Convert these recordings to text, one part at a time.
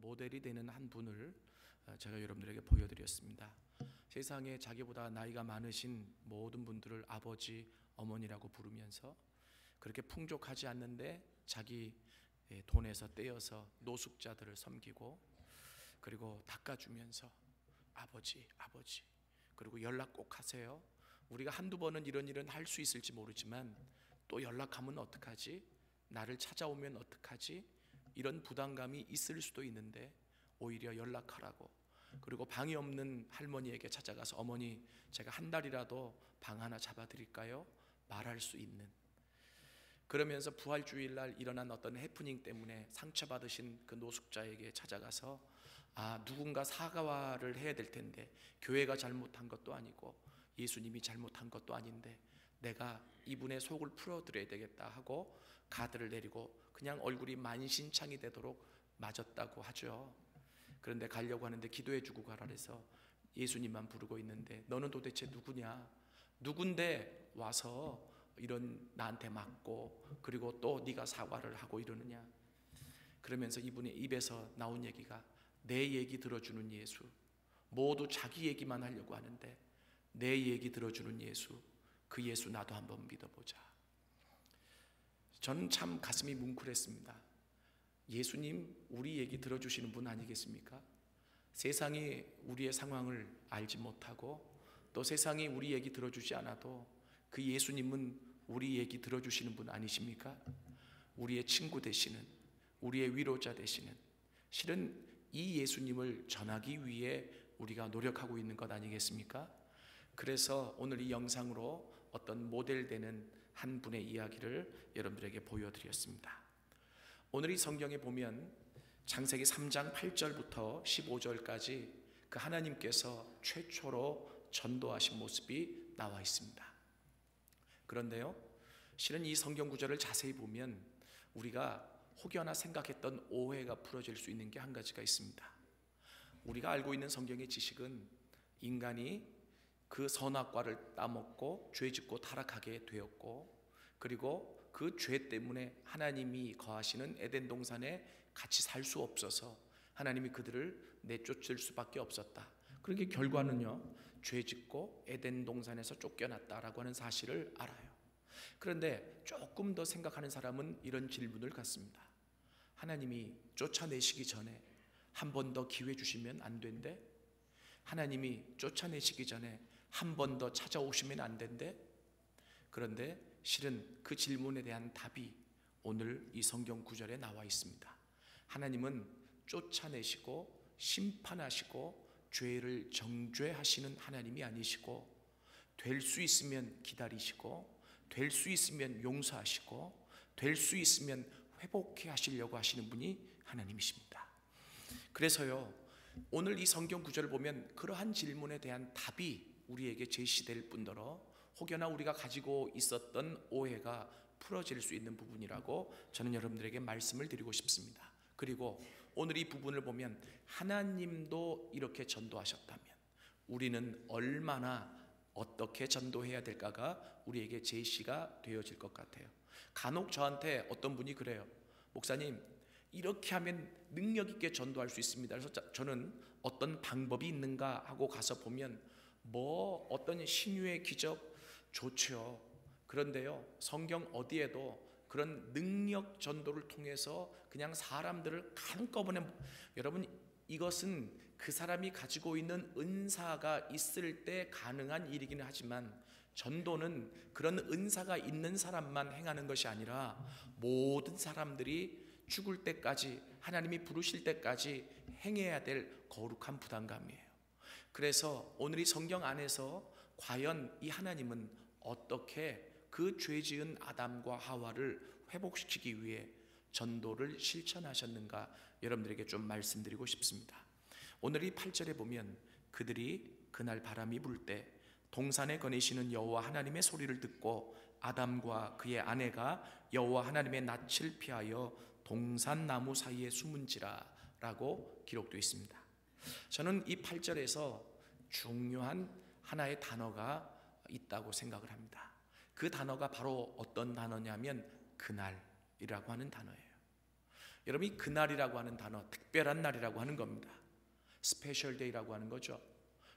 모델이 되는 한 분을 어, 제가 여러분들에게 보여드렸습니다. 세상에 자기보다 나이가 많으신 모든 분들을 아버지, 어머니라고 부르면서 그렇게 풍족하지 않는데 자기 예, 돈에서 떼어서 노숙자들을 섬기고 그리고 닦아주면서 아버지, 아버지 그리고 연락 꼭 하세요. 우리가 한두 번은 이런 일은 할 수 있을지 모르지만 또 연락하면 어떡하지? 나를 찾아오면 어떡하지? 이런 부담감이 있을 수도 있는데 오히려 연락하라고 그리고 방이 없는 할머니에게 찾아가서 어머니 제가 한 달이라도 방 하나 잡아 드릴까요? 말할 수 있는 그러면서 부활주일 날 일어난 어떤 해프닝 때문에 상처받으신 그 노숙자에게 찾아가서 아 누군가 사과를 해야 될 텐데 교회가 잘못한 것도 아니고 예수님이 잘못한 것도 아닌데 내가 이분의 속을 풀어드려야 되겠다 하고 가드를 내리고 그냥 얼굴이 만신창이 되도록 맞았다고 하죠. 그런데 가려고 하는데 기도해 주고 가라 그래서 예수님만 부르고 있는데 너는 도대체 누구냐? 누군데 와서 이런 나한테 맞고 그리고 또 네가 사과를 하고 이러느냐? 그러면서 이분의 입에서 나온 얘기가 내 얘기 들어주는 예수. 모두 자기 얘기만 하려고 하는데 내 얘기 들어주는 예수. 그 예수 나도 한번 믿어보자. 저는 참 가슴이 뭉클했습니다. 예수님, 우리 얘기 들어주시는 분 아니겠습니까? 세상이 우리의 상황을 알지 못하고 또 세상이 우리 얘기 들어주지 않아도 그 예수님은 우리 얘기 들어주시는 분 아니십니까? 우리의 친구 되시는, 우리의 위로자 되시는, 실은 이 예수님을 전하기 위해 우리가 노력하고 있는 것 아니겠습니까? 그래서 오늘 이 영상으로 어떤 모델 되는 한 분의 이야기를 여러분들에게 보여드렸습니다. 오늘 이 성경에 보면 창세기 3장 8절부터 15절까지 그 하나님께서 최초로 전도하신 모습이 나와 있습니다. 그런데요, 실은 이 성경 구절을 자세히 보면 우리가 혹여나 생각했던 오해가 풀어질 수 있는 게 한 가지가 있습니다. 우리가 알고 있는 성경의 지식은 인간이 그 선악과를 따먹고 죄 짓고 타락하게 되었고 그리고 그 죄 때문에 하나님이 거하시는 에덴 동산에 같이 살 수 없어서 하나님이 그들을 내쫓을 수밖에 없었다. 그러게 결과는요. 죄 짓고 에덴 동산에서 쫓겨났다라고 하는 사실을 알아요. 그런데 조금 더 생각하는 사람은 이런 질문을 갖습니다. 하나님이 쫓아내시기 전에 한 번 더 기회 주시면 안 된대? 하나님이 쫓아내시기 전에 한 번 더 찾아오시면 안 된대? 그런데 실은 그 질문에 대한 답이 오늘 이 성경 구절에 나와 있습니다. 하나님은 쫓아내시고 심판하시고 죄를 정죄하시는 하나님이 아니시고 될 수 있으면 기다리시고 될 수 있으면 용서하시고 될 수 있으면 회복해 하시려고 하시는 분이 하나님이십니다. 그래서요, 오늘 이 성경 구절을 보면 그러한 질문에 대한 답이 우리에게 제시될 뿐더러 혹여나 우리가 가지고 있었던 오해가 풀어질 수 있는 부분이라고 저는 여러분들에게 말씀을 드리고 싶습니다. 그리고 오늘 이 부분을 보면 하나님도 이렇게 전도하셨다면 우리는 얼마나 어떻게 전도해야 될까가 우리에게 제시가 되어질 것 같아요. 간혹 저한테 어떤 분이 그래요. 목사님, 이렇게 하면 능력 있게 전도할 수 있습니다. 그래서 저는 어떤 방법이 있는가 하고 가서 보면 뭐 어떤 신유의 기적 좋죠. 그런데요, 성경 어디에도 그런 능력 전도를 통해서 그냥 사람들을 한꺼번에 여러분 이것은 그 사람이 가지고 있는 은사가 있을 때 가능한 일이기는 하지만 전도는 그런 은사가 있는 사람만 행하는 것이 아니라 모든 사람들이 죽을 때까지 하나님이 부르실 때까지 행해야 될 거룩한 부담감이에요. 그래서 오늘 이 성경 안에서 과연 이 하나님은 어떻게 그 죄 지은 아담과 하와를 회복시키기 위해 전도를 실천하셨는가 여러분들에게 좀 말씀드리고 싶습니다. 오늘 이 8절에 보면 그들이 그날 바람이 불 때 동산에 거니시는 여호와 하나님의 소리를 듣고 아담과 그의 아내가 여호와 하나님의 낯을 피하여 동산 나무 사이에 숨은지라라고 기록되어 있습니다. 저는 이 8절에서 중요한 하나의 단어가 있다고 생각을 합니다. 그 단어가 바로 어떤 단어냐면 그날이라고 하는 단어예요. 여러분이 그날이라고 하는 단어 특별한 날이라고 하는 겁니다. special day라고 하는 거죠.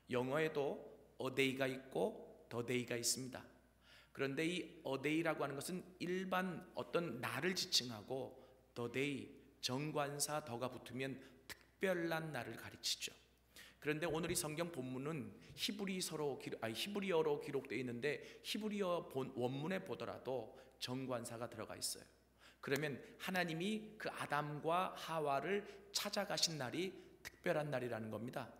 영어에도 a day가 있고 the day가 있습니다. 그런데 이 day라고 하는 것은 일반 어떤 날을 지칭하고 day 정관사 the가 붙으면 특별한 날을 가르치죠. 그런데 오늘 이 성경 본문은 히브리서로 아니 히브리어로 기록되어 있는데 히브리어 본 원문에 보더라도 정관사가 들어가 있어요. 그러면 하나님이 그 아담과 하와를 찾아가신 날이 특별한 날이라는 겁니다.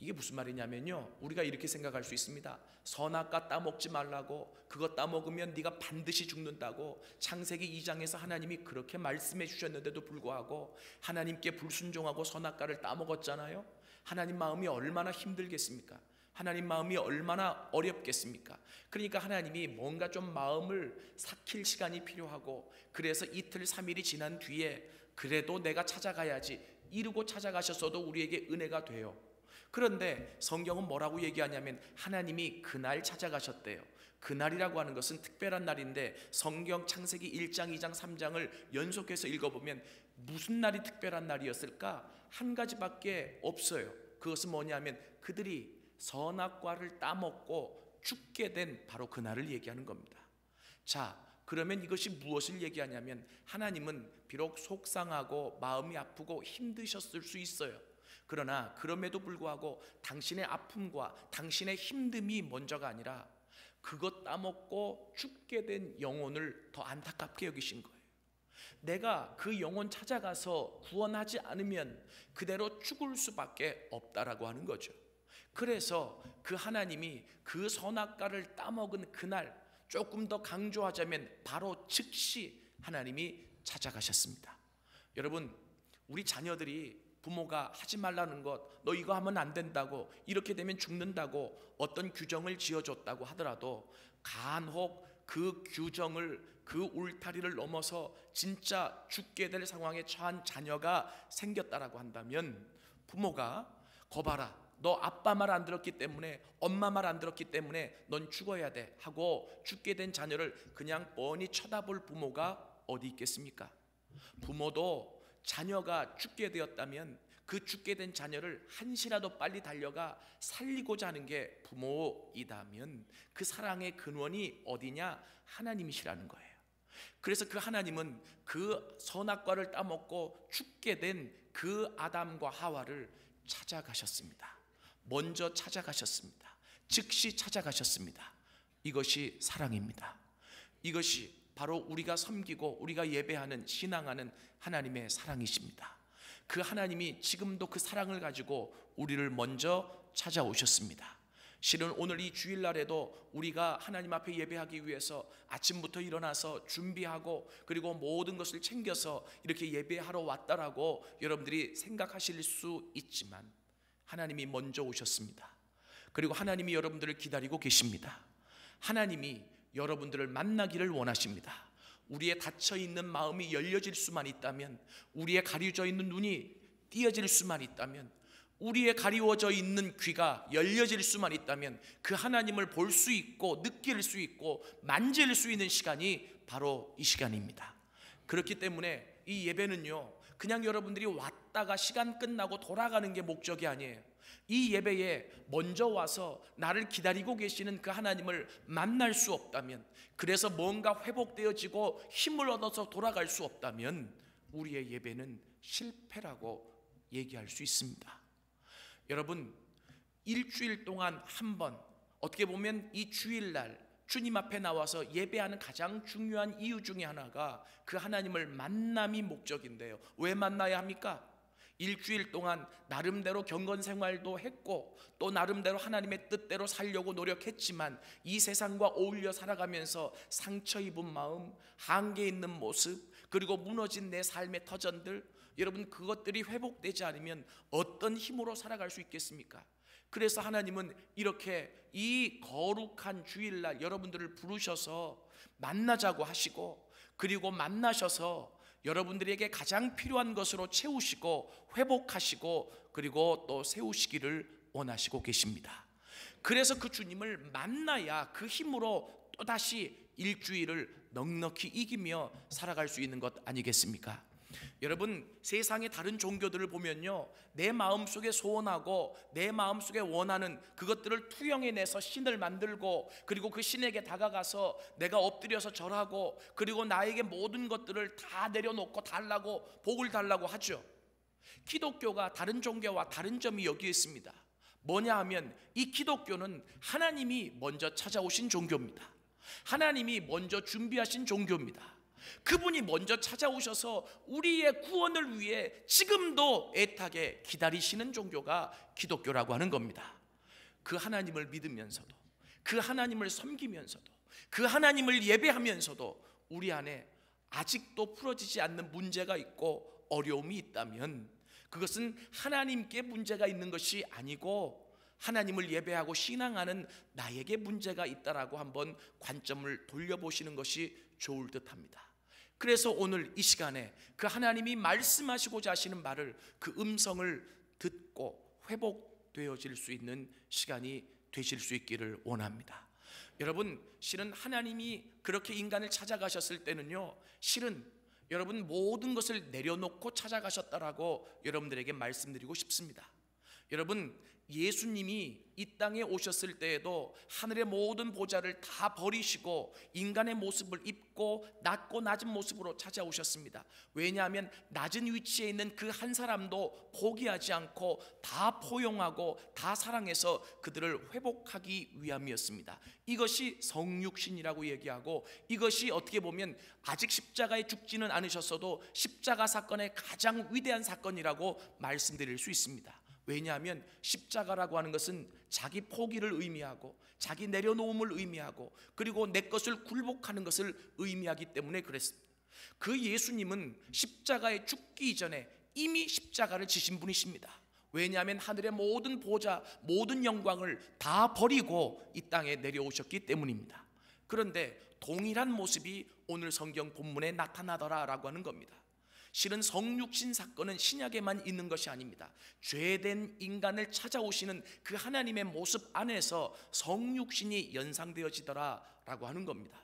이게 무슨 말이냐면요. 우리가 이렇게 생각할 수 있습니다. 선악과 따먹지 말라고 그거 따먹으면 네가 반드시 죽는다고 창세기 2장에서 하나님이 그렇게 말씀해 주셨는데도 불구하고 하나님께 불순종하고 선악과를 따먹었잖아요. 하나님 마음이 얼마나 힘들겠습니까? 하나님 마음이 얼마나 어렵겠습니까? 그러니까 하나님이 뭔가 좀 마음을 삭힐 시간이 필요하고 그래서 이틀 3일이 지난 뒤에 그래도 내가 찾아가야지 이르고 찾아가셨어도 우리에게 은혜가 돼요. 그런데 성경은 뭐라고 얘기하냐면 하나님이 그날 찾아가셨대요. 그날이라고 하는 것은 특별한 날인데 성경 창세기 1장, 2장, 3장을 연속해서 읽어보면 무슨 날이 특별한 날이었을까? 한 가지밖에 없어요. 그것은 뭐냐면 그들이 선악과를 따먹고 죽게 된 바로 그날을 얘기하는 겁니다. 자, 그러면 이것이 무엇을 얘기하냐면 하나님은 비록 속상하고 마음이 아프고 힘드셨을 수 있어요. 그러나 그럼에도 불구하고 당신의 아픔과 당신의 힘듦이 먼저가 아니라 그것 따먹고 죽게 된 영혼을 더 안타깝게 여기신 거예요. 내가 그 영혼 찾아가서 구원하지 않으면 그대로 죽을 수밖에 없다라고 하는 거죠. 그래서 그 하나님이 그 선악과를 따먹은 그날 조금 더 강조하자면 바로 즉시 하나님이 찾아가셨습니다. 여러분, 우리 자녀들이 부모가 하지 말라는 것, 너 이거 하면 안 된다고, 이렇게 되면 죽는다고 어떤 규정을 지어줬다고 하더라도 간혹 그 규정을 그 울타리를 넘어서 진짜 죽게 될 상황에 처한 자녀가 생겼다라고 한다면 부모가 거봐라 너 아빠 말 안 들었기 때문에 엄마 말 안 들었기 때문에 넌 죽어야 돼 하고 죽게 된 자녀를 그냥 뻔히 쳐다볼 부모가 어디 있겠습니까? 부모도 자녀가 죽게 되었다면 그 죽게 된 자녀를 한시라도 빨리 달려가 살리고자 하는 게 부모이다면 그 사랑의 근원이 어디냐? 하나님이시라는 거예요. 그래서 그 하나님은 그 선악과를 따먹고 죽게 된 그 아담과 하와를 찾아가셨습니다. 먼저 찾아가셨습니다. 즉시 찾아가셨습니다. 이것이 사랑입니다. 이것이 바로 우리가 섬기고 우리가 예배하는 신앙하는 하나님의 사랑이십니다. 그 하나님이 지금도 그 사랑을 가지고 우리를 먼저 찾아오셨습니다. 실은 오늘 이 주일날에도 우리가 하나님 앞에 예배하기 위해서 아침부터 일어나서 준비하고 그리고 모든 것을 챙겨서 이렇게 예배하러 왔다라고 여러분들이 생각하실 수 있지만 하나님이 먼저 오셨습니다. 그리고 하나님이 여러분들을 기다리고 계십니다. 하나님이 여러분들을 만나기를 원하십니다. 우리의 닫혀 있는 마음이 열려질 수만 있다면, 우리의 가려져 있는 눈이 띄어질 수만 있다면, 우리의 가리워져 있는 귀가 열려질 수만 있다면 그 하나님을 볼 수 있고 느낄 수 있고 만질 수 있는 시간이 바로 이 시간입니다. 그렇기 때문에 이 예배는요, 그냥 여러분들이 왔다가 시간 끝나고 돌아가는 게 목적이 아니에요. 이 예배에 먼저 와서 나를 기다리고 계시는 그 하나님을 만날 수 없다면, 그래서 뭔가 회복되어지고 힘을 얻어서 돌아갈 수 없다면, 우리의 예배는 실패라고 얘기할 수 있습니다. 여러분 일주일 동안 한 번 어떻게 보면 이 주일날 주님 앞에 나와서 예배하는 가장 중요한 이유 중에 하나가 그 하나님을 만남이 목적인데요. 왜 만나야 합니까? 일주일 동안 나름대로 경건 생활도 했고 또 나름대로 하나님의 뜻대로 살려고 노력했지만 이 세상과 어울려 살아가면서 상처 입은 마음, 한계 있는 모습, 그리고 무너진 내 삶의 터전들 여러분 그것들이 회복되지 않으면 어떤 힘으로 살아갈 수 있겠습니까? 그래서 하나님은 이렇게 이 거룩한 주일날 여러분들을 부르셔서 만나자고 하시고 그리고 만나셔서 여러분들에게 가장 필요한 것으로 채우시고 회복하시고 그리고 또 세우시기를 원하시고 계십니다. 그래서 그 주님을 만나야 그 힘으로 또다시 일주일을 넉넉히 이기며 살아갈 수 있는 것 아니겠습니까? 여러분 세상의 다른 종교들을 보면요 내 마음속에 소원하고 내 마음속에 원하는 그것들을 투영해내서 신을 만들고 그리고 그 신에게 다가가서 내가 엎드려서 절하고 그리고 나에게 모든 것들을 다 내려놓고 달라고 복을 달라고 하죠. 기독교가 다른 종교와 다른 점이 여기 있습니다. 뭐냐 하면 이 기독교는 하나님이 먼저 찾아오신 종교입니다. 하나님이 먼저 준비하신 종교입니다 그분이 먼저 찾아오셔서 우리의 구원을 위해 지금도 애타게 기다리시는 종교가 기독교라고 하는 겁니다. 그 하나님을 믿으면서도 그 하나님을 섬기면서도 그 하나님을 예배하면서도 우리 안에 아직도 풀어지지 않는 문제가 있고 어려움이 있다면 그것은 하나님께 문제가 있는 것이 아니고 하나님을 예배하고 신앙하는 나에게 문제가 있다라고 한번 관점을 돌려보시는 것이 좋을 듯합니다. 그래서 오늘 이 시간에 그 하나님이 말씀하시고자 하시는 말을 그 음성을 듣고 회복되어질 수 있는 시간이 되실 수 있기를 원합니다. 여러분, 실은 하나님이 그렇게 인간을 찾아가셨을 때는요, 실은 여러분 모든 것을 내려놓고 찾아가셨다라고 여러분들에게 말씀드리고 싶습니다. 여러분, 예수님이 이 땅에 오셨을 때에도 하늘의 모든 보좌를 다 버리시고 인간의 모습을 입고 낮고 낮은 모습으로 찾아오셨습니다. 왜냐하면 낮은 위치에 있는 그 한 사람도 포기하지 않고 다 포용하고 다 사랑해서 그들을 회복하기 위함이었습니다. 이것이 성육신이라고 얘기하고 이것이 어떻게 보면 아직 십자가에 죽지는 않으셨어도 십자가 사건의 가장 위대한 사건이라고 말씀드릴 수 있습니다. 왜냐하면 십자가라고 하는 것은 자기 포기를 의미하고 자기 내려놓음을 의미하고 그리고 내 것을 굴복하는 것을 의미하기 때문에 그랬습니다. 그 예수님은 십자가에 죽기 전에 이미 십자가를 지신 분이십니다. 왜냐하면 하늘의 모든 보좌, 모든 영광을 다 버리고 이 땅에 내려오셨기 때문입니다. 그런데 동일한 모습이 오늘 성경 본문에 나타나더라라고 하는 겁니다. 실은 성육신 사건은 신약에만 있는 것이 아닙니다. 죄된 인간을 찾아오시는 그 하나님의 모습 안에서 성육신이 연상되어지더라라고 하는 겁니다.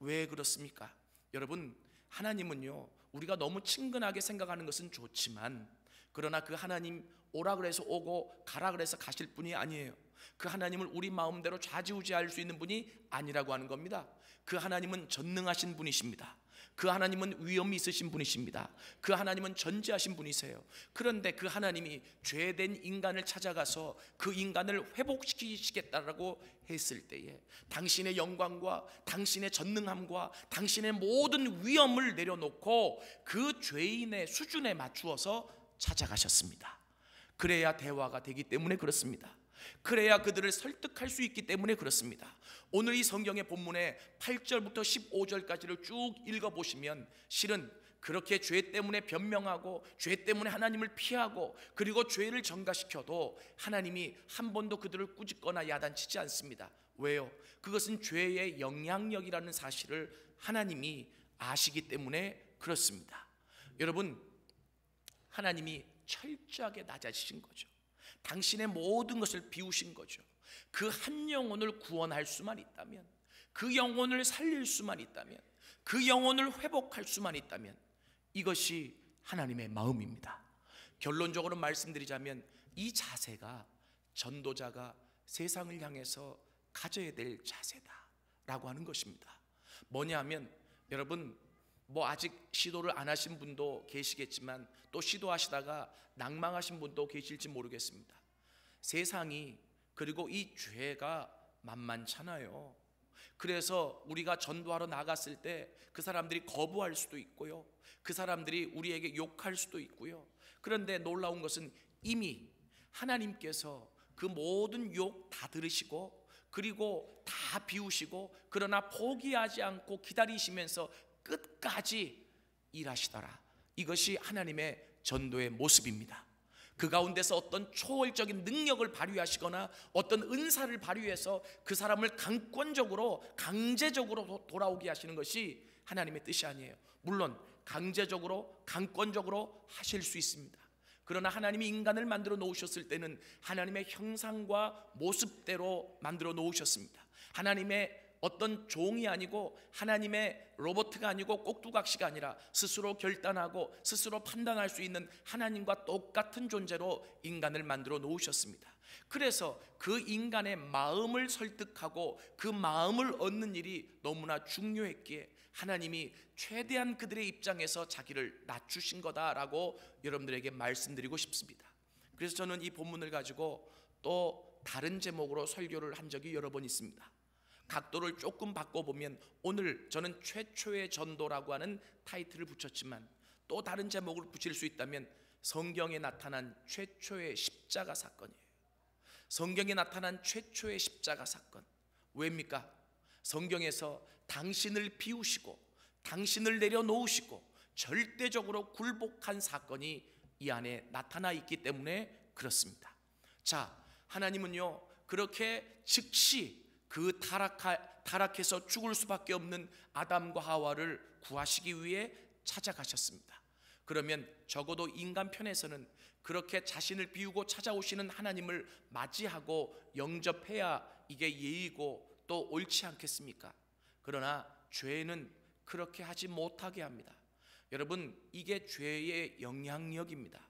왜 그렇습니까? 여러분, 하나님은요, 우리가 너무 친근하게 생각하는 것은 좋지만, 그러나 그 하나님 오라 그래서 오고 가라 그래서 가실 분이 아니에요. 그 하나님을 우리 마음대로 좌지우지할 수 있는 분이 아니라고 하는 겁니다. 그 하나님은 전능하신 분이십니다. 그 하나님은 위엄이 있으신 분이십니다. 그 하나님은 전지하신 분이세요. 그런데 그 하나님이 죄된 인간을 찾아가서 그 인간을 회복시키시겠다라고 했을 때에 당신의 영광과 당신의 전능함과 당신의 모든 위엄을 내려놓고 그 죄인의 수준에 맞추어서 찾아가셨습니다. 그래야 대화가 되기 때문에 그렇습니다. 그래야 그들을 설득할 수 있기 때문에 그렇습니다. 오늘 이 성경의 본문에 8절부터 15절까지를 쭉 읽어 보시면 실은 그렇게 죄 때문에 변명하고 죄 때문에 하나님을 피하고 그리고 죄를 전가시켜도 하나님이 한 번도 그들을 꾸짖거나 야단치지 않습니다. 왜요? 그것은 죄의 영향력이라는 사실을 하나님이 아시기 때문에 그렇습니다. 여러분, 하나님이 철저하게 낮아지신 거죠. 당신의 모든 것을 비우신 거죠. 그 한 영혼을 구원할 수만 있다면, 그 영혼을 살릴 수만 있다면, 그 영혼을 회복할 수만 있다면, 이것이 하나님의 마음입니다. 결론적으로 말씀드리자면, 이 자세가 전도자가 세상을 향해서 가져야 될 자세다라고 하는 것입니다. 뭐냐 하면, 여러분, 뭐 아직 시도를 안 하신 분도 계시겠지만 또 시도하시다가 낭망하신 분도 계실지 모르겠습니다. 세상이 그리고 이 죄가 만만찮아요. 그래서 우리가 전도하러 나갔을 때 그 사람들이 거부할 수도 있고요. 그 사람들이 우리에게 욕할 수도 있고요. 그런데 놀라운 것은 이미 하나님께서 그 모든 욕 다 들으시고 그리고 다 비우시고 그러나 포기하지 않고 기다리시면서 끝까지 일하시더라. 이것이 하나님의 전도의 모습입니다. 그 가운데서 어떤 초월적인 능력을 발휘하시거나 어떤 은사를 발휘해서 그 사람을 강권적으로 강제적으로 돌아오게 하시는 것이 하나님의 뜻이 아니에요. 물론 강제적으로 강권적으로 하실 수 있습니다. 그러나 하나님이 인간을 만들어 놓으셨을 때는 하나님의 형상과 모습대로 만들어 놓으셨습니다. 하나님의 어떤 종이 아니고 하나님의 로버트가 아니고 꼭두각시가 아니라 스스로 결단하고 스스로 판단할 수 있는 하나님과 똑같은 존재로 인간을 만들어 놓으셨습니다. 그래서 그 인간의 마음을 설득하고 그 마음을 얻는 일이 너무나 중요했기에 하나님이 최대한 그들의 입장에서 자기를 낮추신 거다라고 여러분들에게 말씀드리고 싶습니다. 그래서 저는 이 본문을 가지고 또 다른 제목으로 설교를 한 적이 여러 번 있습니다. 각도를 조금 바꿔보면 오늘 저는 최초의 전도라고 하는 타이틀을 붙였지만 또 다른 제목을 붙일 수 있다면 성경에 나타난 최초의 십자가 사건이에요. 성경에 나타난 최초의 십자가 사건. 왜입니까? 성경에서 당신을 비우시고 당신을 내려놓으시고 절대적으로 굴복한 사건이 이 안에 나타나 있기 때문에 그렇습니다. 자, 하나님은요, 그렇게 즉시 그 타락하, 타락해서 죽을 수밖에 없는 아담과 하와를 구하시기 위해 찾아가셨습니다. 그러면 적어도 인간 편에서는 그렇게 자신을 비우고 찾아오시는 하나님을 맞이하고 영접해야 이게 예의고 또 옳지 않겠습니까? 그러나 죄는 그렇게 하지 못하게 합니다. 여러분, 이게 죄의 영향력입니다.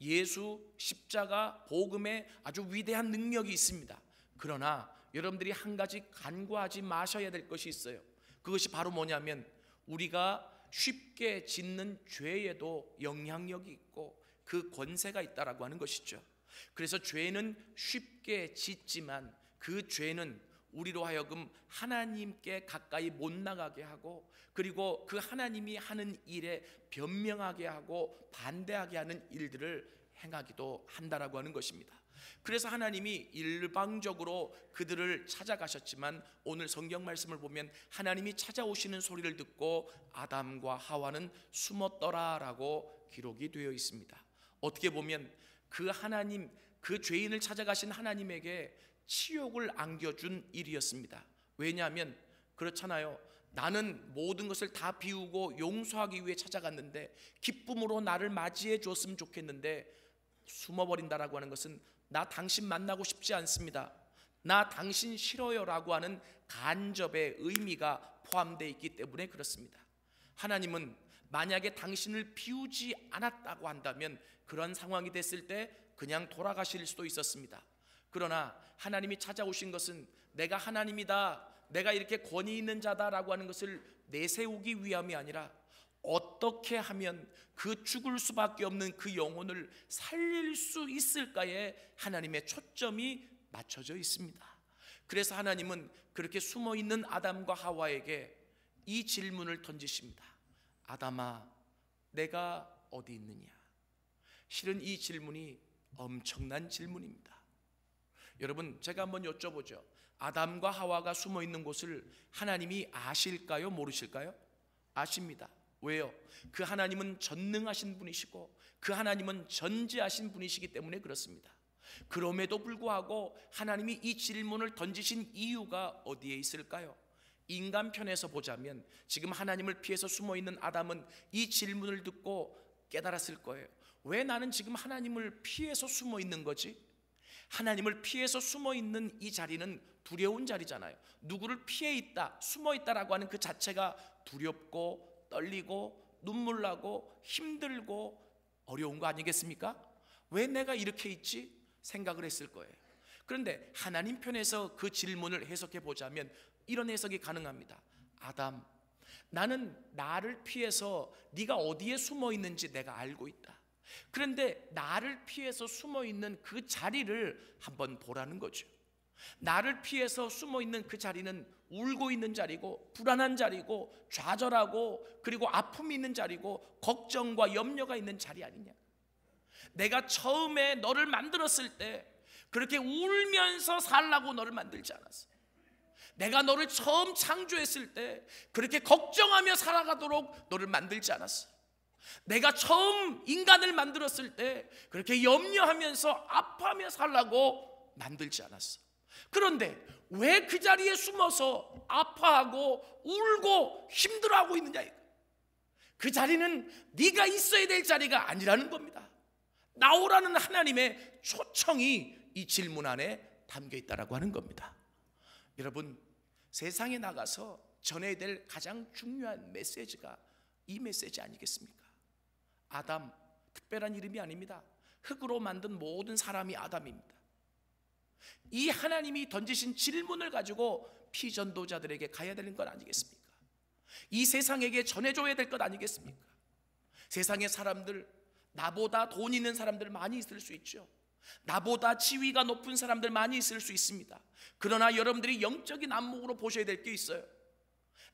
예수 십자가 복음에 아주 위대한 능력이 있습니다. 그러나 여러분들이 한 가지 간과하지 마셔야 될 것이 있어요. 그것이 바로 뭐냐면 우리가 쉽게 짓는 죄에도 영향력이 있고 그 권세가 있다라고 하는 것이죠. 그래서 죄는 쉽게 짓지만 그 죄는 우리로 하여금 하나님께 가까이 못 나가게 하고 그리고 그 하나님이 하는 일에 변명하게 하고 반대하게 하는 일들을 행하기도 한다라고 하는 것입니다. 그래서 하나님이 일방적으로 그들을 찾아가셨지만 오늘 성경 말씀을 보면 하나님이 찾아오시는 소리를 듣고 아담과 하와는 숨었더라라고 기록이 되어 있습니다. 어떻게 보면 그 하나님 그 죄인을 찾아가신 하나님에게 치욕을 안겨준 일이었습니다. 왜냐하면 그렇잖아요. 나는 모든 것을 다 비우고 용서하기 위해 찾아갔는데 기쁨으로 나를 맞이해 줬으면 좋겠는데 숨어버린다라고 하는 것은 나 당신 만나고 싶지 않습니다. 나 당신 싫어요라고 하는 간접의 의미가 포함되어 있기 때문에 그렇습니다. 하나님은 만약에 당신을 비우지 않았다고 한다면 그런 상황이 됐을 때 그냥 돌아가실 수도 있었습니다. 그러나 하나님이 찾아오신 것은 내가 하나님이다. 내가 이렇게 권위 있는 자다라고 하는 것을 내세우기 위함이 아니라 어떻게 하면 그 죽을 수밖에 없는 그 영혼을 살릴 수 있을까에 하나님의 초점이 맞춰져 있습니다. 그래서 하나님은 그렇게 숨어 있는 아담과 하와에게 이 질문을 던지십니다. 아담아, 내가 어디 있느냐? 실은 이 질문이 엄청난 질문입니다. 여러분, 제가 한번 여쭤보죠. 아담과 하와가 숨어 있는 곳을 하나님이 아실까요? 모르실까요? 아십니다. 왜요? 그 하나님은 전능하신 분이시고 그 하나님은 전지하신 분이시기 때문에 그렇습니다. 그럼에도 불구하고 하나님이 이 질문을 던지신 이유가 어디에 있을까요? 인간 편에서 보자면 지금 하나님을 피해서 숨어 있는 아담은 이 질문을 듣고 깨달았을 거예요. 왜 나는 지금 하나님을 피해서 숨어 있는 거지? 하나님을 피해서 숨어 있는 이 자리는 두려운 자리잖아요. 누구를 피해 있다, 숨어 있다라고 하는 그 자체가 두렵고 떨리고 눈물 나고 힘들고 어려운 거 아니겠습니까? 왜 내가 이렇게 있지? 생각을 했을 거예요. 그런데 하나님 편에서 그 질문을 해석해 보자면 이런 해석이 가능합니다. 아담, 나는 나를 피해서 네가 어디에 숨어 있는지 내가 알고 있다. 그런데 나를 피해서 숨어 있는 그 자리를 한번 보라는 거죠. 나를 피해서 숨어 있는 그 자리는 울고 있는 자리고 불안한 자리고 좌절하고 그리고 아픔이 있는 자리고 걱정과 염려가 있는 자리 아니냐. 내가 처음에 너를 만들었을 때 그렇게 울면서 살라고 너를 만들지 않았어. 내가 너를 처음 창조했을 때 그렇게 걱정하며 살아가도록 너를 만들지 않았어. 내가 처음 인간을 만들었을 때 그렇게 염려하면서 아파하며 살라고 만들지 않았어. 그런데 왜 그 자리에 숨어서 아파하고 울고 힘들어하고 있느냐? 그 자리는 네가 있어야 될 자리가 아니라는 겁니다. 나오라는 하나님의 초청이 이 질문 안에 담겨 있다라고 하는 겁니다. 여러분, 세상에 나가서 전해야 될 가장 중요한 메시지가 이 메시지 아니겠습니까? 아담 특별한 이름이 아닙니다. 흙으로 만든 모든 사람이 아담입니다. 이 하나님이 던지신 질문을 가지고 피전도자들에게 가야 되는 것 아니겠습니까? 이 세상에게 전해줘야 될 것 아니겠습니까? 세상의 사람들, 나보다 돈 있는 사람들 많이 있을 수 있죠. 나보다 지위가 높은 사람들 많이 있을 수 있습니다. 그러나 여러분들이 영적인 안목으로 보셔야 될 게 있어요.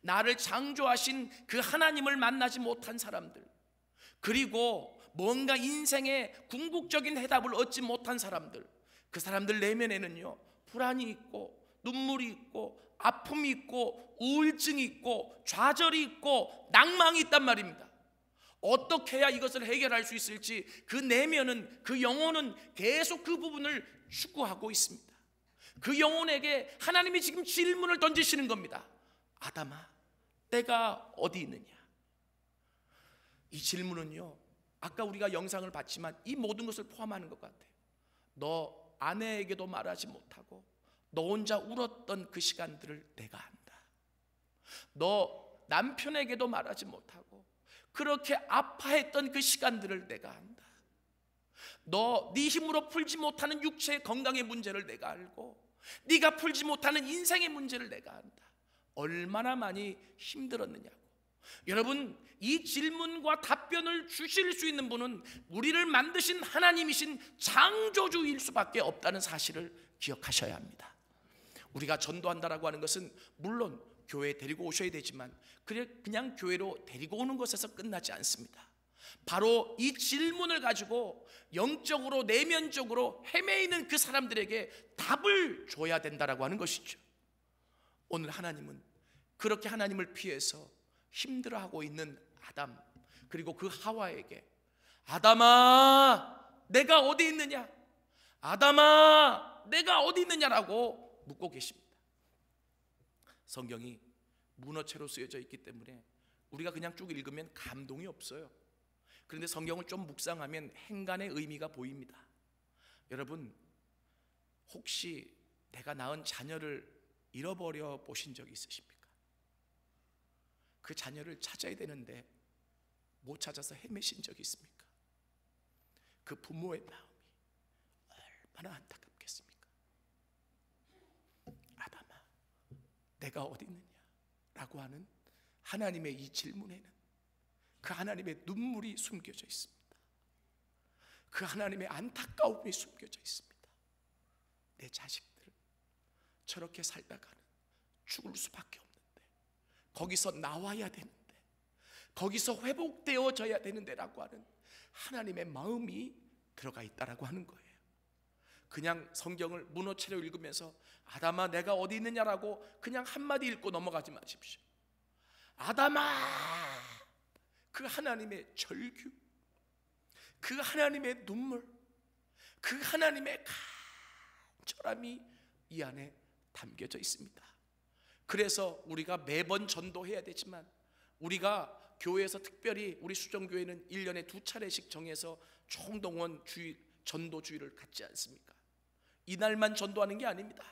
나를 창조하신 그 하나님을 만나지 못한 사람들, 그리고 뭔가 인생의 궁극적인 해답을 얻지 못한 사람들, 그 사람들 내면에는요, 불안이 있고, 눈물이 있고, 아픔이 있고, 우울증이 있고, 좌절이 있고, 낭망이 있단 말입니다. 어떻게 해야 이것을 해결할 수 있을지 그 내면은 그 영혼은 계속 그 부분을 추구하고 있습니다. 그 영혼에게 하나님이 지금 질문을 던지시는 겁니다. 아담아, 때가 어디 있느냐? 이 질문은요. 아까 우리가 영상을 봤지만 이 모든 것을 포함하는 것 같아요. 너 아내에게도 말하지 못하고 너 혼자 울었던 그 시간들을 내가 안다. 너 남편에게도 말하지 못하고 그렇게 아파했던 그 시간들을 내가 안다. 너 네 힘으로 풀지 못하는 육체의 건강의 문제를 내가 알고 네가 풀지 못하는 인생의 문제를 내가 안다. 얼마나 많이 힘들었느냐고. 여러분, 이 질문과 답변을 주실 수 있는 분은 우리를 만드신 하나님이신 창조주일 수밖에 없다는 사실을 기억하셔야 합니다. 우리가 전도한다라고 하는 것은 물론 교회에 데리고 오셔야 되지만 그냥 교회로 데리고 오는 것에서 끝나지 않습니다. 바로 이 질문을 가지고 영적으로 내면적으로 헤매이는 그 사람들에게 답을 줘야 된다라고 하는 것이죠. 오늘 하나님은 그렇게 하나님을 피해서 힘들어하고 있는 아담 그리고 그 하와에게 아담아 내가 어디 있느냐 아담아 내가 어디 있느냐라고 묻고 계십니다. 성경이 문어체로 쓰여져 있기 때문에 우리가 그냥 쭉 읽으면 감동이 없어요. 그런데 성경을 좀 묵상하면 행간의 의미가 보입니다. 여러분 혹시 내가 낳은 자녀를 잃어버려 보신 적이 있으십니까? 그 자녀를 찾아야 되는데 못 찾아서 헤매신 적이 있습니까? 그 부모의 마음이 얼마나 안타깝겠습니까? 아담아, 내가 어디 있느냐? 라고 하는 하나님의 이 질문에는 그 하나님의 눈물이 숨겨져 있습니다. 그 하나님의 안타까움이 숨겨져 있습니다. 내 자식들 저렇게 살다가는 죽을 수밖에 없는데 거기서 나와야 되는데 거기서 회복되어져야 되는데라고 하는 하나님의 마음이 들어가 있다라고 하는 거예요. 그냥 성경을 문어체로 읽으면서 아담아 내가 어디 있느냐라고 그냥 한마디 읽고 넘어가지 마십시오. 아담아 그 하나님의 절규 그 하나님의 눈물 그 하나님의 간절함이 이 안에 담겨져 있습니다. 그래서 우리가 매번 전도해야 되지만 우리가 교회에서 특별히 우리 수정교회는 1년에 두 차례씩 정해서 총동원 주일 전도 주일을 갖지 않습니까? 이날만 전도하는 게 아닙니다.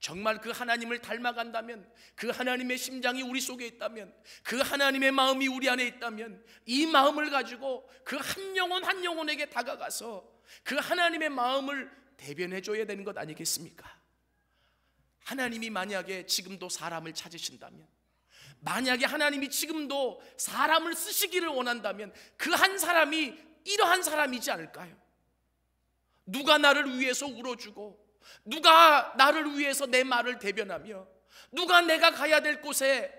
정말 그 하나님을 닮아간다면 그 하나님의 심장이 우리 속에 있다면 그 하나님의 마음이 우리 안에 있다면 이 마음을 가지고 그 한 영혼 한 영혼에게 다가가서 그 하나님의 마음을 대변해 줘야 되는 것 아니겠습니까? 하나님이 만약에 지금도 사람을 찾으신다면 만약에 하나님이 지금도 사람을 쓰시기를 원한다면 그 한 사람이 이러한 사람이지 않을까요? 누가 나를 위해서 울어주고 누가 나를 위해서 내 말을 대변하며 누가 내가 가야 될 곳에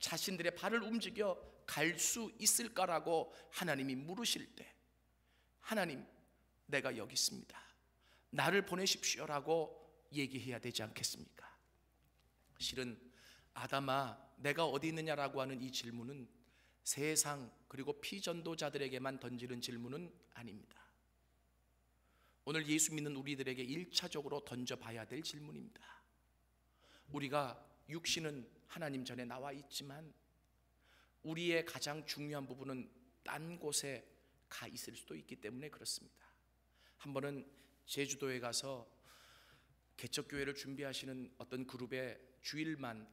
자신들의 발을 움직여 갈 수 있을까라고 하나님이 물으실 때 하나님 내가 여기 있습니다. 나를 보내십시오라고 얘기해야 되지 않겠습니까? 실은 아담아 내가 어디 있느냐라고 하는 이 질문은 세상 그리고 피전도자들에게만 던지는 질문은 아닙니다. 오늘 예수 믿는 우리들에게 1차적으로 던져봐야 될 질문입니다. 우리가 육신은 하나님 전에 나와 있지만 우리의 가장 중요한 부분은 딴 곳에 가 있을 수도 있기 때문에 그렇습니다. 한 번은 제주도에 가서 개척교회를 준비하시는 어떤 그룹의 주일만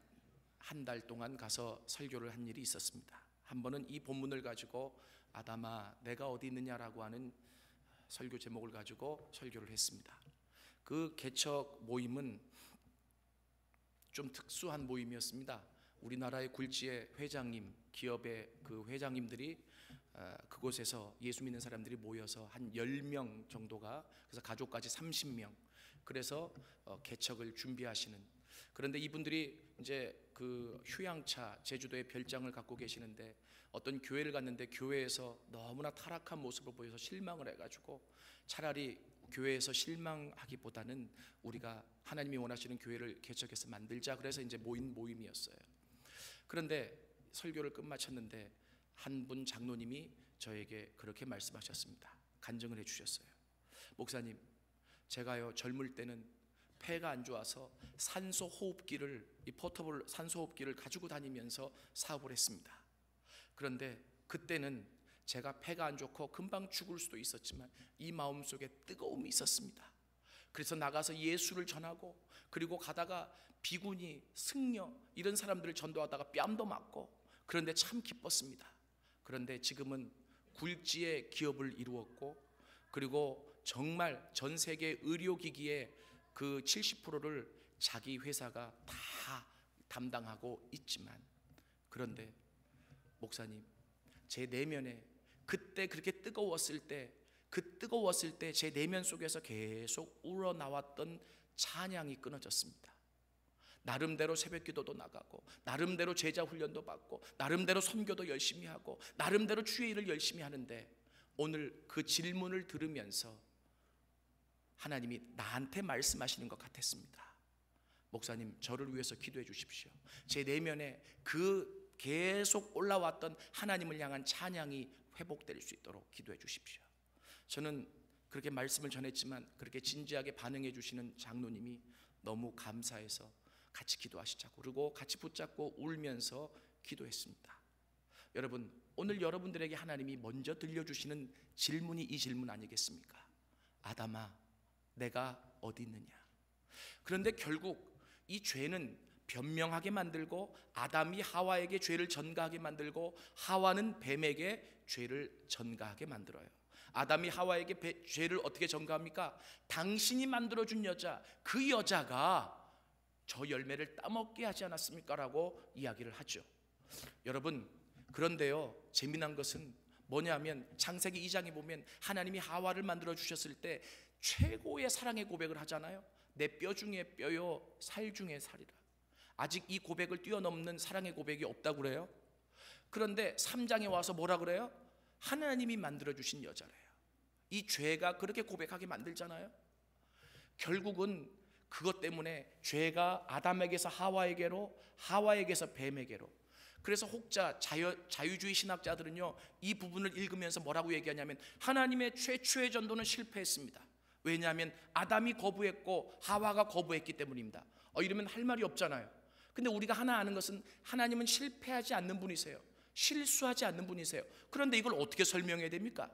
한 달 동안 가서 설교를 한 일이 있었습니다. 한 번은 이 본문을 가지고 아담아 내가 어디 있느냐라고 하는 설교 제목을 가지고 설교를 했습니다. 그 개척 모임은 좀 특수한 모임이었습니다. 우리나라의 굴지의 회장님, 기업의 그 회장님들이 어, 그곳에서 예수 믿는 사람들이 모여서 한 10명 정도가 그래서 가족까지 30명 그래서 어, 개척을 준비하시는 그런데 이분들이 이제 그 휴양차 제주도에 별장을 갖고 계시는데 어떤 교회를 갔는데 교회에서 너무나 타락한 모습을 보여서 실망을 해가지고 차라리 교회에서 실망하기보다는 우리가 하나님이 원하시는 교회를 개척해서 만들자 그래서 이제 모인 모임이었어요. 그런데 설교를 끝마쳤는데 한 분 장로님이 저에게 그렇게 말씀하셨습니다. 간증을 해주셨어요. 목사님, 제가요 젊을 때는 폐가 안 좋아서 산소 호흡기를 이 포터블 산소 호흡기를 가지고 다니면서 사업을 했습니다. 그런데 그때는 제가 폐가 안 좋고 금방 죽을 수도 있었지만 이 마음 속에 뜨거움이 있었습니다. 그래서 나가서 예수를 전하고 그리고 가다가 비구니, 승려 이런 사람들을 전도하다가 뺨도 맞고 그런데 참 기뻤습니다. 그런데 지금은 굴지의 기업을 이루었고 그리고 정말 전 세계 의료기기의 그 70%를 자기 회사가 다 담당하고 있지만 그런데 목사님 제 내면에 그때 그렇게 뜨거웠을 때 그 뜨거웠을 때 제 내면 속에서 계속 우러나왔던 찬양이 끊어졌습니다. 나름대로 새벽 기도도 나가고 나름대로 제자 훈련도 받고 나름대로 선교도 열심히 하고 나름대로 주의 일을 열심히 하는데 오늘 그 질문을 들으면서 하나님이 나한테 말씀하시는 것 같았습니다. 목사님, 저를 위해서 기도해 주십시오. 제 내면에 그 계속 올라왔던 하나님을 향한 찬양이 회복될 수 있도록 기도해 주십시오. 저는 그렇게 말씀을 전했지만 그렇게 진지하게 반응해 주시는 장로님이 너무 감사해서 같이 기도하시자고 그리고 같이 붙잡고 울면서 기도했습니다. 여러분, 오늘 여러분들에게 하나님이 먼저 들려주시는 질문이 이 질문 아니겠습니까? 아담아, 내가 어디 있느냐? 그런데 결국 이 죄는 변명하게 만들고 아담이 하와에게 죄를 전가하게 만들고 하와는 뱀에게 죄를 전가하게 만들어요. 아담이 하와에게 배, 죄를 어떻게 전가합니까? 당신이 만들어준 여자, 그 여자가 저 열매를 따먹게 하지 않았습니까? 라고 이야기를 하죠. 여러분, 그런데요, 재미난 것은 뭐냐면 창세기 2장에 보면 하나님이 하와를 만들어 주셨을 때 최고의 사랑의 고백을 하잖아요. 내 뼈 중에 뼈요, 살 중에 살이라. 아직 이 고백을 뛰어넘는 사랑의 고백이 없다고 그래요. 그런데 3장에 와서 뭐라 그래요? 하나님이 만들어 주신 여자래요. 이 죄가 그렇게 고백하게 만들잖아요. 결국은 그것 때문에 죄가 아담에게서 하와에게로 하와에게서 뱀에게로 그래서 혹자 자유, 자유주의 신학자들은요 이 부분을 읽으면서 뭐라고 얘기하냐면 하나님의 최초의 전도는 실패했습니다 왜냐하면 아담이 거부했고 하와가 거부했기 때문입니다 어, 이러면 할 말이 없잖아요 근데 우리가 하나 아는 것은 하나님은 실패하지 않는 분이세요 실수하지 않는 분이세요 그런데 이걸 어떻게 설명해야 됩니까?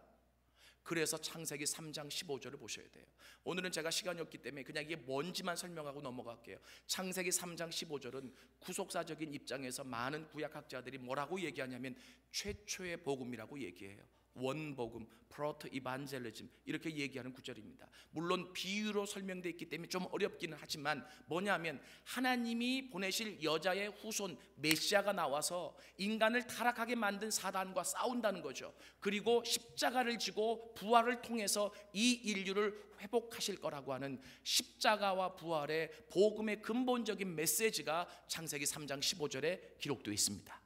그래서 창세기 3장 15절을 보셔야 돼요. 오늘은 제가 시간이 없기 때문에 그냥 이게 뭔지만 설명하고 넘어갈게요. 창세기 3장 15절은 구속사적인 입장에서 많은 구약학자들이 뭐라고 얘기하냐면 최초의 복음이라고 얘기해요. 원복음, 프로토 이반젤리즘 이렇게 얘기하는 구절입니다. 물론 비유로 설명되어 있기 때문에 좀 어렵기는 하지만 뭐냐면 하나님이 보내실 여자의 후손 메시아가 나와서 인간을 타락하게 만든 사단과 싸운다는 거죠. 그리고 십자가를 지고 부활을 통해서 이 인류를 회복하실 거라고 하는 십자가와 부활의 복음의 근본적인 메시지가 창세기 3장 15절에 기록되어 있습니다.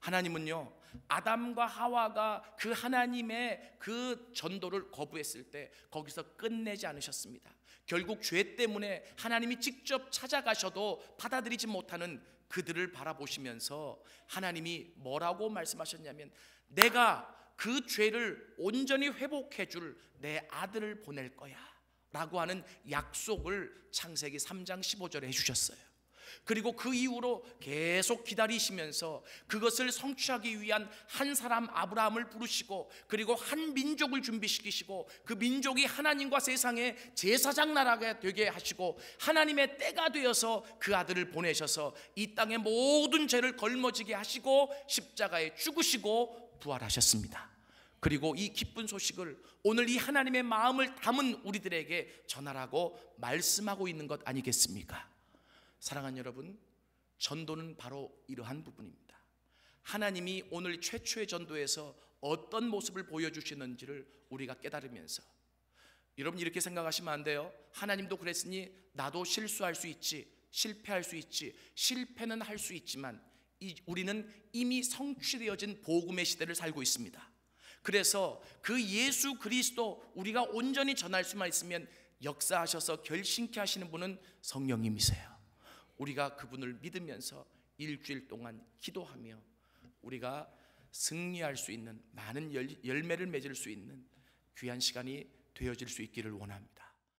하나님은요 아담과 하와가 그 하나님의 그 전도를 거부했을 때 거기서 끝내지 않으셨습니다. 결국 죄 때문에 하나님이 직접 찾아가셔도 받아들이지 못하는 그들을 바라보시면서 하나님이 뭐라고 말씀하셨냐면 내가 그 죄를 온전히 회복해 줄 내 아들을 보낼 거야. 라고 하는 약속을 창세기 3장 15절에 해 주셨어요. 그리고 그 이후로 계속 기다리시면서 그것을 성취하기 위한 한 사람 아브라함을 부르시고 그리고 한 민족을 준비시키시고 그 민족이 하나님과 세상의 제사장 나라가 되게 하시고 하나님의 때가 되어서 그 아들을 보내셔서 이 땅의 모든 죄를 걸머지게 하시고 십자가에 죽으시고 부활하셨습니다. 그리고 이 기쁜 소식을 오늘 이 하나님의 마음을 담은 우리들에게 전하라고 말씀하고 있는 것 아니겠습니까? 사랑하는 여러분, 전도는 바로 이러한 부분입니다. 하나님이 오늘 최초의 전도에서 어떤 모습을 보여주시는지를 우리가 깨달으면서 여러분 이렇게 생각하시면 안 돼요. 하나님도 그랬으니 나도 실수할 수 있지, 실패할 수 있지, 실패는 할 수 있지만 이, 우리는 이미 성취되어진 복음의 시대를 살고 있습니다. 그래서 그 예수 그리스도 우리가 온전히 전할 수만 있으면 역사하셔서 결신케 하시는 분은 성령님이세요. 우리가 그분을 믿으면서 일주일 동안 기도하며 우리가 승리할 수 있는 많은 열, 열매를 맺을 수 있는 귀한 시간이 되어질 수 있기를 원합니다.